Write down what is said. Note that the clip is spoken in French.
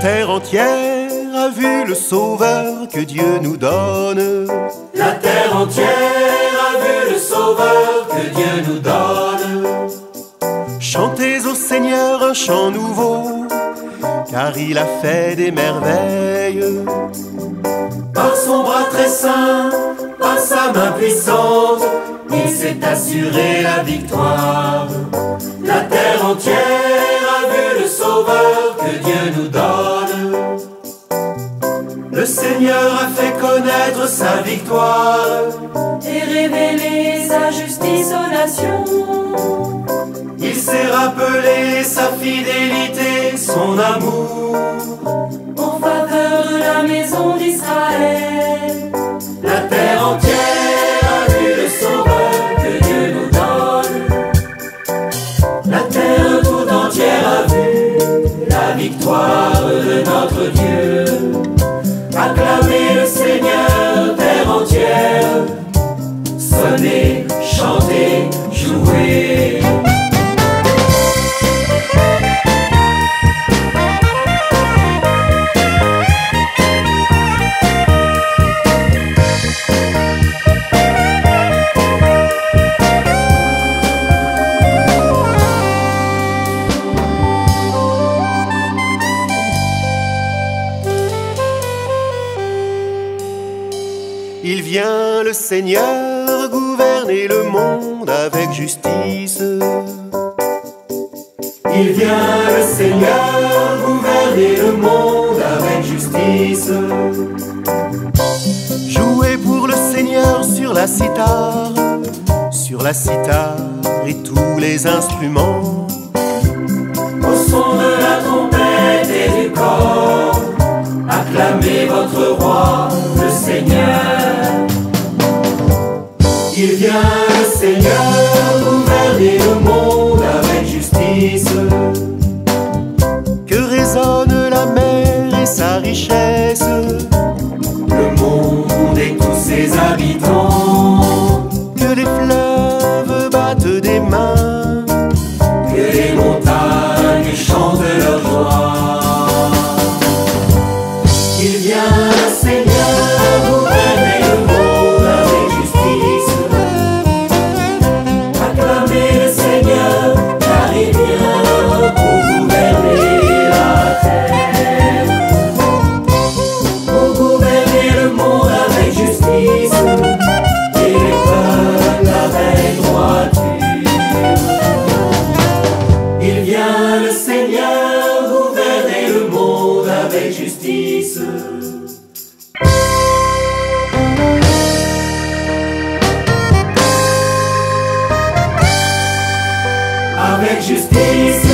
terre entière a vu le Sauveur que Dieu nous donne. La terre entière a vu le Sauveur que Dieu nous donne. Chantez au Seigneur un chant nouveau, car il a fait des merveilles. Par son bras très saint, par sa main puissante, il s'est assuré la victoire. La terre entière que Dieu nous donne. Le Seigneur a fait connaître sa victoire et révélé sa justice aux nations. Il s'est rappelé sa fidélité, son amour en faveur de la maison d'Israël. Il vient le Seigneur gouverner le monde avec justice. Il vient le Seigneur gouverner le monde avec justice. Jouez pour le Seigneur sur la cithare, sur la cithare et tous les instruments. Acclamez votre roi, le Seigneur. Il vient le Seigneur gouverner le monde avec justice. Que résonne la mer et sa richesse, Le monde et tous ses habitants, avec justice. Avec justice